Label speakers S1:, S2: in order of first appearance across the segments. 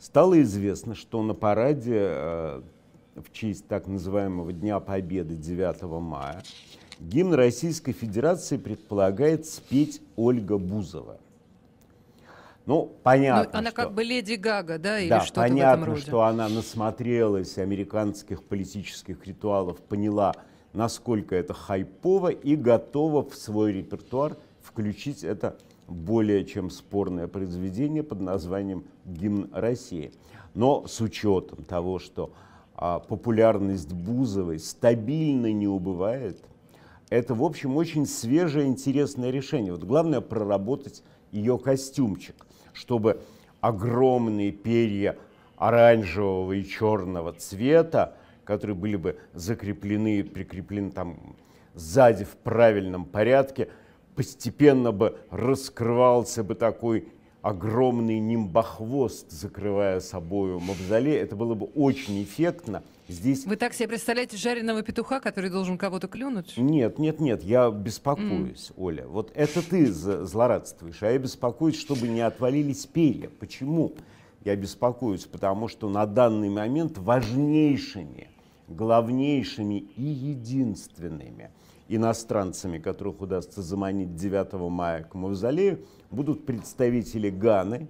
S1: Стало известно, что на параде э, в честь так называемого Дня Победы 9 мая гимн Российской Федерации предполагает спеть Ольга Бузова. Ну, понятно.
S2: Ну, она
S1: что...
S2: как бы леди Гага, да, или
S1: да,
S2: что-то
S1: понятно,
S2: в этом роде.
S1: что она насмотрелась американских политических ритуалов, поняла, насколько это хайпово и готова в свой репертуар включить это более чем спорное произведение под названием «Гимн России». Но с учетом того, что а, популярность Бузовой стабильно не убывает, это, в общем, очень свежее, интересное решение. Вот главное проработать ее костюмчик, чтобы огромные перья оранжевого и черного цвета, которые были бы закреплены, прикреплены там сзади в правильном порядке, постепенно бы раскрывался бы такой огромный нимбохвост, закрывая собой мавзолей. Это было бы очень эффектно. Здесь...
S2: Вы так себе представляете жареного петуха, который должен кого-то клюнуть?
S1: Нет, нет, нет, я беспокоюсь, mm. Оля. Вот это ты злорадствуешь, а я беспокоюсь, чтобы не отвалились перья. Почему? Я беспокоюсь, потому что на данный момент важнейшими, главнейшими и единственными иностранцами, которых удастся заманить 9 мая к мавзолею, будут представители Ганы,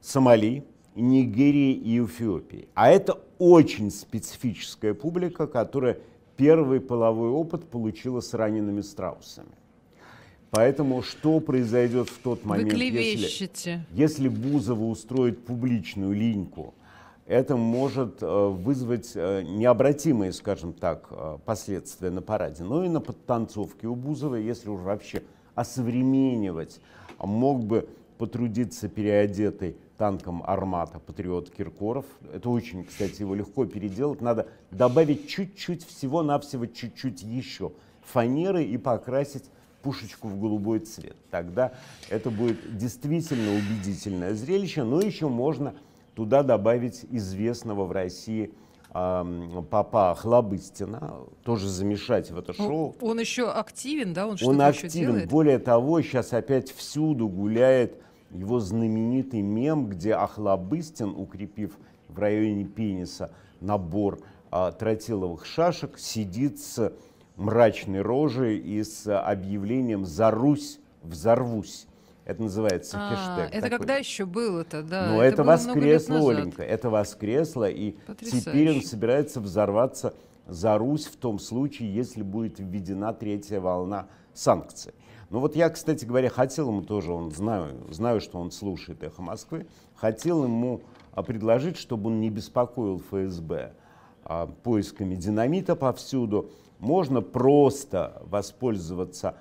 S1: Сомали, Нигерии и Эфиопии. А это очень специфическая публика, которая первый половой опыт получила с ранеными страусами. Поэтому что произойдет в тот момент, если, если Бузова устроит публичную линьку, это может э, вызвать э, необратимые, скажем так, э, последствия на параде. Но и на подтанцовке у Бузовой, если уже вообще осовременивать, мог бы потрудиться переодетый танком «Армата» патриот Киркоров. Это очень, кстати, его легко переделать. Надо добавить чуть-чуть, всего-навсего чуть-чуть еще фанеры и покрасить пушечку в голубой цвет. Тогда это будет действительно убедительное зрелище, но еще можно туда добавить известного в России папа Хлобыстина, тоже замешать в это ну, шоу.
S2: Он, он еще активен, да? Он,
S1: он активен. Более того, сейчас опять всюду гуляет его знаменитый мем, где Ахлобыстин, укрепив в районе пениса набор а, тротиловых шашек, сидит с мрачной рожей и с объявлением «За Русь взорвусь». Это называется а, хэштег.
S2: Это такой. когда еще было-то, да?
S1: Ну, это, это воскресло, Оленька, это воскресло, и Потрясающе. теперь он собирается взорваться за Русь в том случае, если будет введена третья волна санкций. Ну вот я, кстати говоря, хотел ему тоже, он знаю, знаю, что он слушает «Эхо Москвы», хотел ему а, предложить, чтобы он не беспокоил ФСБ а, поисками динамита повсюду. Можно просто воспользоваться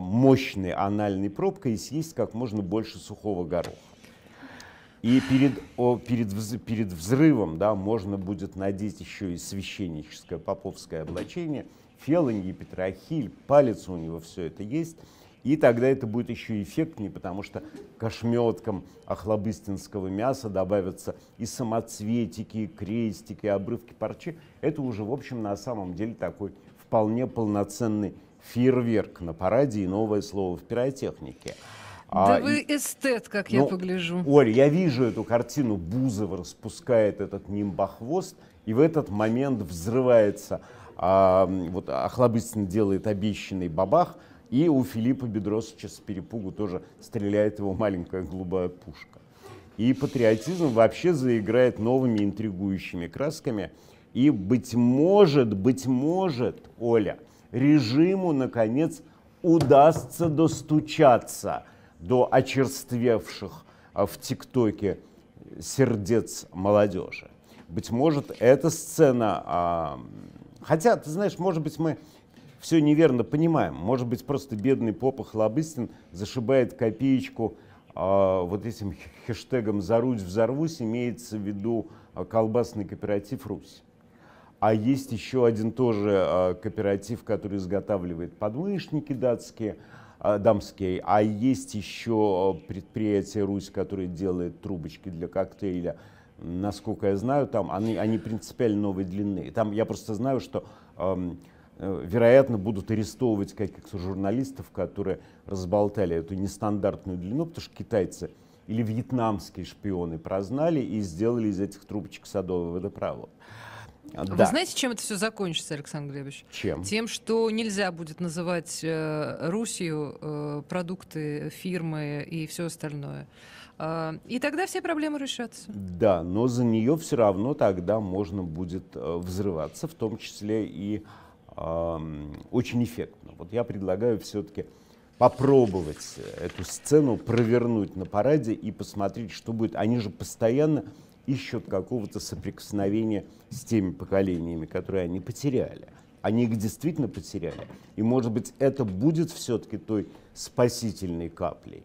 S1: мощной анальной пробкой и съесть как можно больше сухого гороха. И перед, о, перед, перед взрывом да, можно будет надеть еще и священническое поповское облачение, фелоньи, петрохиль, палец у него все это есть. И тогда это будет еще эффектнее, потому что к ошметкам охлобыстинского мяса добавятся и самоцветики, и крестики, и обрывки парчи. Это уже, в общем, на самом деле такой вполне полноценный фейерверк на параде и новое слово в пиротехнике.
S2: Да а, вы эстет, как ну, я погляжу.
S1: Оль, я вижу эту картину, Бузов распускает этот нимбохвост, и в этот момент взрывается, а, вот Охлобыстин делает обещанный бабах, и у Филиппа Бедросовича с перепугу тоже стреляет его маленькая голубая пушка. И патриотизм вообще заиграет новыми интригующими красками. И, быть может, быть может, Оля, режиму, наконец, удастся достучаться до очерствевших а, в ТикТоке сердец молодежи. Быть может, эта сцена... А, хотя, ты знаешь, может быть, мы все неверно понимаем. Может быть, просто бедный попа Хлобыстин зашибает копеечку а, вот этим хэштегом «Зарусь, взорвусь» имеется в виду а, колбасный кооператив «Русь». А есть еще один тоже а, кооператив, который изготавливает подмышники датские, а, дамские. А есть еще предприятие «Русь», которое делает трубочки для коктейля. Насколько я знаю, там они, они принципиально новой длины. Там я просто знаю, что эм, вероятно, будут арестовывать каких-то журналистов, которые разболтали эту нестандартную длину, потому что китайцы или вьетнамские шпионы прознали и сделали из этих трубочек садовый водопровод.
S2: Вы да. знаете, чем это все закончится, Александр Глебович?
S1: Чем?
S2: Тем, что нельзя будет называть э, Русью э, продукты, фирмы и все остальное. Э, и тогда все проблемы решатся.
S1: Да, но за нее все равно тогда можно будет э, взрываться, в том числе и э, очень эффектно. Вот я предлагаю все-таки попробовать эту сцену провернуть на параде и посмотреть, что будет. Они же постоянно ищут какого-то соприкосновения с теми поколениями, которые они потеряли. Они их действительно потеряли. И, может быть, это будет все-таки той спасительной каплей.